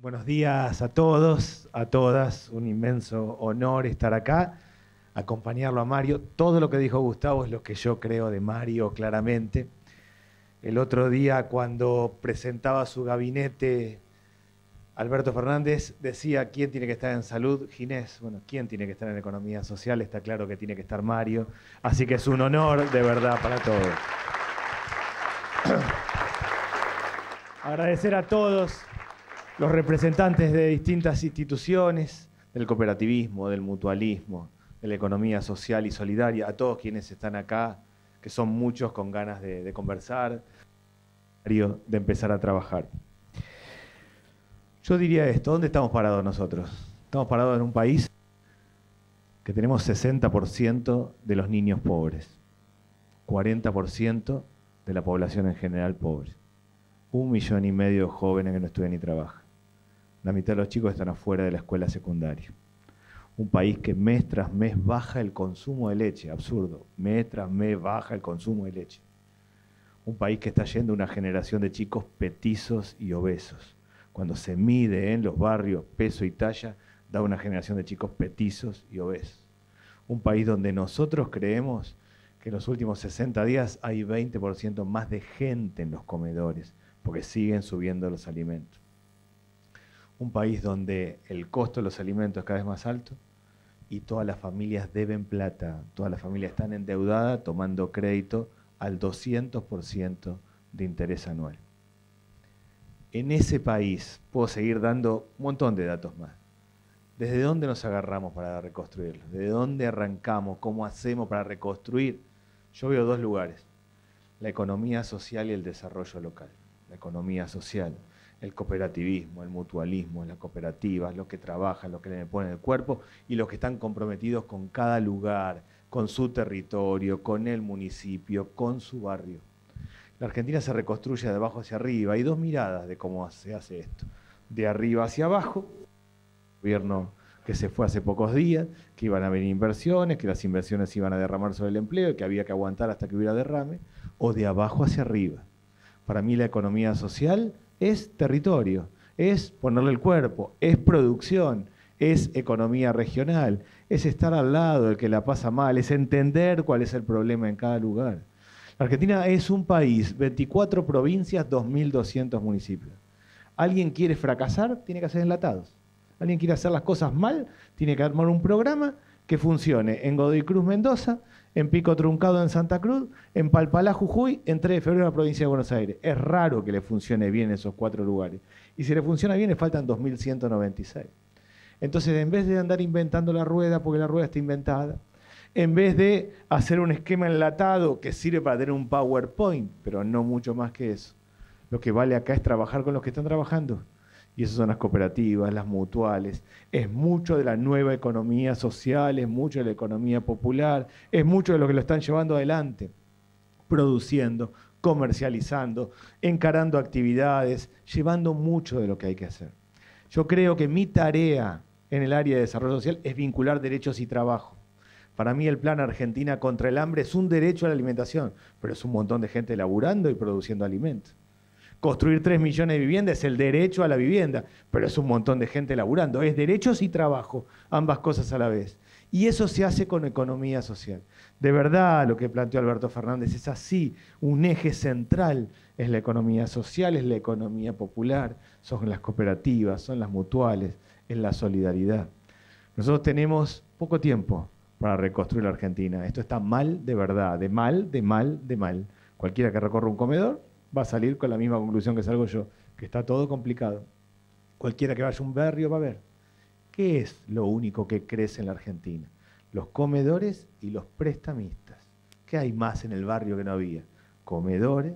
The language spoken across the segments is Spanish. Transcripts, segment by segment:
Buenos días a todos, a todas. Un inmenso honor estar acá, acompañarlo a Mario. Todo lo que dijo Gustavo es lo que yo creo de Mario claramente. El otro día cuando presentaba su gabinete, Alberto Fernández decía quién tiene que estar en salud. Ginés, bueno, quién tiene que estar en economía social. Está claro que tiene que estar Mario. Así que es un honor de verdad para todos. Agradecer a todos los representantes de distintas instituciones, del cooperativismo, del mutualismo, de la economía social y solidaria, a todos quienes están acá, que son muchos con ganas de, conversar, de empezar a trabajar. Yo diría esto, ¿dónde estamos parados nosotros? Estamos parados en un país que tenemos 60% de los niños pobres, 40% de la población en general pobre un millón y medio de jóvenes que no estudian ni trabajan. La mitad de los chicos están afuera de la escuela secundaria. Un país que mes tras mes baja el consumo de leche, absurdo, mes tras mes baja el consumo de leche. Un país que está yendo una generación de chicos petizos y obesos. Cuando se mide en los barrios peso y talla, da una generación de chicos petizos y obesos. Un país donde nosotros creemos que en los últimos 60 días hay 20% más de gente en los comedores, porque siguen subiendo los alimentos. Un país donde el costo de los alimentos es cada vez más alto y todas las familias deben plata, todas las familias están endeudadas tomando crédito al 200% de interés anual. En ese país puedo seguir dando un montón de datos más. ¿Desde dónde nos agarramos para reconstruirlo? ¿De dónde arrancamos? ¿Cómo hacemos para reconstruir? Yo veo dos lugares, la economía social y el desarrollo local la economía social, el cooperativismo, el mutualismo, las cooperativas, los que trabajan, los que le ponen el cuerpo y los que están comprometidos con cada lugar, con su territorio, con el municipio, con su barrio. La Argentina se reconstruye de abajo hacia arriba. Hay dos miradas de cómo se hace esto. De arriba hacia abajo, gobierno que se fue hace pocos días, que iban a venir inversiones, que las inversiones iban a derramar sobre el empleo, que había que aguantar hasta que hubiera derrame, o de abajo hacia arriba para mí la economía social es territorio, es ponerle el cuerpo, es producción, es economía regional, es estar al lado del que la pasa mal, es entender cuál es el problema en cada lugar. La Argentina es un país, 24 provincias, 2.200 municipios. ¿Alguien quiere fracasar? Tiene que hacer enlatados. ¿Alguien quiere hacer las cosas mal? Tiene que armar un programa que funcione en Godoy Cruz, Mendoza, en Pico Truncado en Santa Cruz, en Palpalá, Jujuy, en 3 de febrero en la provincia de Buenos Aires. Es raro que le funcione bien esos cuatro lugares. Y si le funciona bien, le faltan 2.196. Entonces, en vez de andar inventando la rueda, porque la rueda está inventada, en vez de hacer un esquema enlatado que sirve para tener un PowerPoint, pero no mucho más que eso, lo que vale acá es trabajar con los que están trabajando y esas son las cooperativas, las mutuales, es mucho de la nueva economía social, es mucho de la economía popular, es mucho de lo que lo están llevando adelante, produciendo, comercializando, encarando actividades, llevando mucho de lo que hay que hacer. Yo creo que mi tarea en el área de desarrollo social es vincular derechos y trabajo. Para mí el plan Argentina contra el hambre es un derecho a la alimentación, pero es un montón de gente laburando y produciendo alimentos. Construir 3 millones de viviendas es el derecho a la vivienda, pero es un montón de gente laburando. Es derechos y trabajo, ambas cosas a la vez. Y eso se hace con economía social. De verdad, lo que planteó Alberto Fernández es así. Un eje central es la economía social, es la economía popular, son las cooperativas, son las mutuales, es la solidaridad. Nosotros tenemos poco tiempo para reconstruir la Argentina. Esto está mal de verdad, de mal, de mal, de mal. Cualquiera que recorra un comedor va a salir con la misma conclusión que salgo yo, que está todo complicado. Cualquiera que vaya a un barrio va a ver. ¿Qué es lo único que crece en la Argentina? Los comedores y los prestamistas. ¿Qué hay más en el barrio que no había? Comedores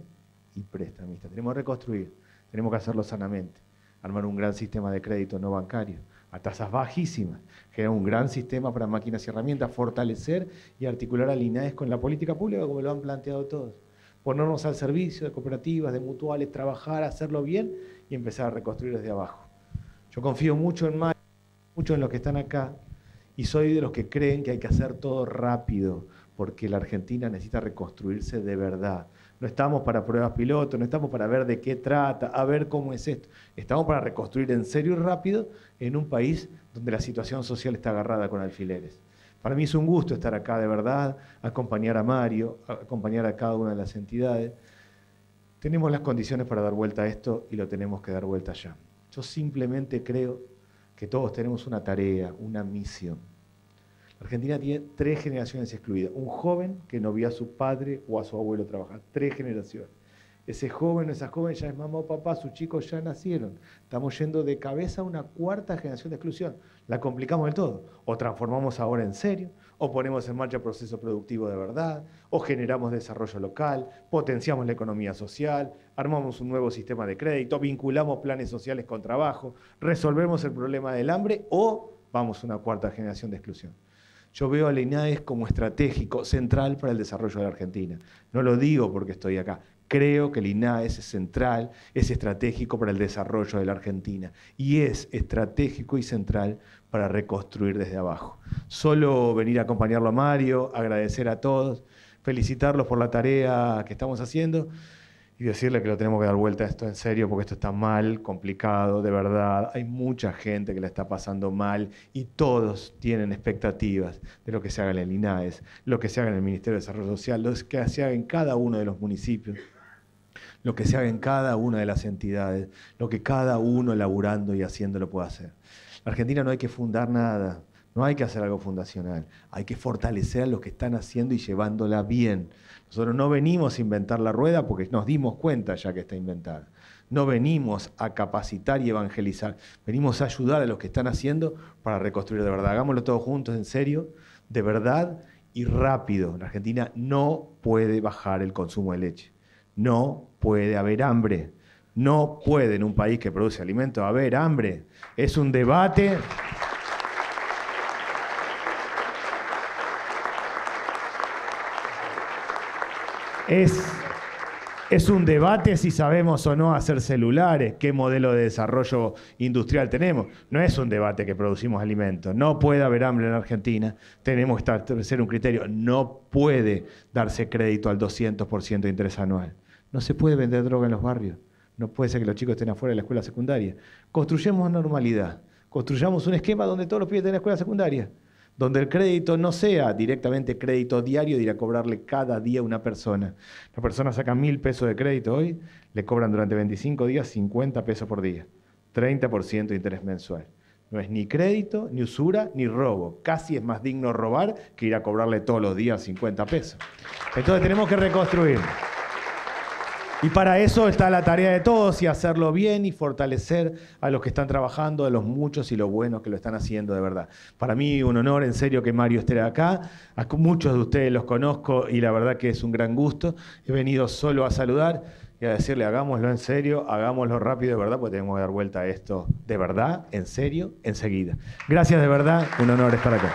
y prestamistas. Tenemos que reconstruir, tenemos que hacerlo sanamente, armar un gran sistema de crédito no bancario a tasas bajísimas, generar un gran sistema para máquinas y herramientas, fortalecer y articular alineadas con la política pública como lo han planteado todos ponernos al servicio de cooperativas, de mutuales, trabajar, hacerlo bien y empezar a reconstruir desde abajo. Yo confío mucho en mucho en los que están acá y soy de los que creen que hay que hacer todo rápido, porque la Argentina necesita reconstruirse de verdad. No estamos para pruebas piloto, no estamos para ver de qué trata, a ver cómo es esto. Estamos para reconstruir en serio y rápido en un país donde la situación social está agarrada con alfileres. Para mí es un gusto estar acá de verdad, acompañar a Mario, acompañar a cada una de las entidades. Tenemos las condiciones para dar vuelta a esto y lo tenemos que dar vuelta ya. Yo simplemente creo que todos tenemos una tarea, una misión. Argentina tiene tres generaciones excluidas. Un joven que no vio a su padre o a su abuelo trabajar. Tres generaciones. Ese joven o esa joven ya es mamá o papá, sus chicos ya nacieron. Estamos yendo de cabeza a una cuarta generación de exclusión. La complicamos del todo. O transformamos ahora en serio, o ponemos en marcha proceso productivo de verdad, o generamos desarrollo local, potenciamos la economía social, armamos un nuevo sistema de crédito, vinculamos planes sociales con trabajo, resolvemos el problema del hambre o vamos a una cuarta generación de exclusión. Yo veo a la INAES como estratégico, central para el desarrollo de la Argentina. No lo digo porque estoy acá. Creo que el INAES es central, es estratégico para el desarrollo de la Argentina y es estratégico y central para reconstruir desde abajo. Solo venir a acompañarlo a Mario, agradecer a todos, felicitarlos por la tarea que estamos haciendo y decirle que lo tenemos que dar vuelta a esto en serio porque esto está mal, complicado, de verdad. Hay mucha gente que la está pasando mal y todos tienen expectativas de lo que se haga en el INAES, lo que se haga en el Ministerio de Desarrollo Social, lo que se haga en cada uno de los municipios, lo que se haga en cada una de las entidades, lo que cada uno laburando y haciéndolo puede hacer. En Argentina no hay que fundar nada, no hay que hacer algo fundacional, hay que fortalecer a los que están haciendo y llevándola bien. Nosotros no venimos a inventar la rueda porque nos dimos cuenta ya que está inventada. No venimos a capacitar y evangelizar, venimos a ayudar a los que están haciendo para reconstruir de verdad. Hagámoslo todos juntos, en serio, de verdad y rápido. La Argentina no puede bajar el consumo de leche. No puede haber hambre. No puede en un país que produce alimentos haber hambre. Es un debate. Es, es un debate si sabemos o no hacer celulares, qué modelo de desarrollo industrial tenemos. No es un debate que producimos alimentos. No puede haber hambre en Argentina. Tenemos que establecer un criterio. No puede darse crédito al 200% de interés anual. No se puede vender droga en los barrios. No puede ser que los chicos estén afuera de la escuela secundaria. Construyamos normalidad. Construyamos un esquema donde todos los pibes estén en la escuela secundaria donde el crédito no sea directamente crédito diario de ir a cobrarle cada día a una persona. La persona saca mil pesos de crédito hoy, le cobran durante 25 días 50 pesos por día, 30% de interés mensual. No es ni crédito, ni usura, ni robo. Casi es más digno robar que ir a cobrarle todos los días 50 pesos. Entonces tenemos que reconstruir. Y para eso está la tarea de todos y hacerlo bien y fortalecer a los que están trabajando, a los muchos y los buenos que lo están haciendo de verdad. Para mí un honor en serio que Mario esté acá. Muchos de ustedes los conozco y la verdad que es un gran gusto. He venido solo a saludar y a decirle hagámoslo en serio, hagámoslo rápido de verdad, porque tenemos que dar vuelta a esto de verdad, en serio, enseguida. Gracias de verdad, un honor estar acá.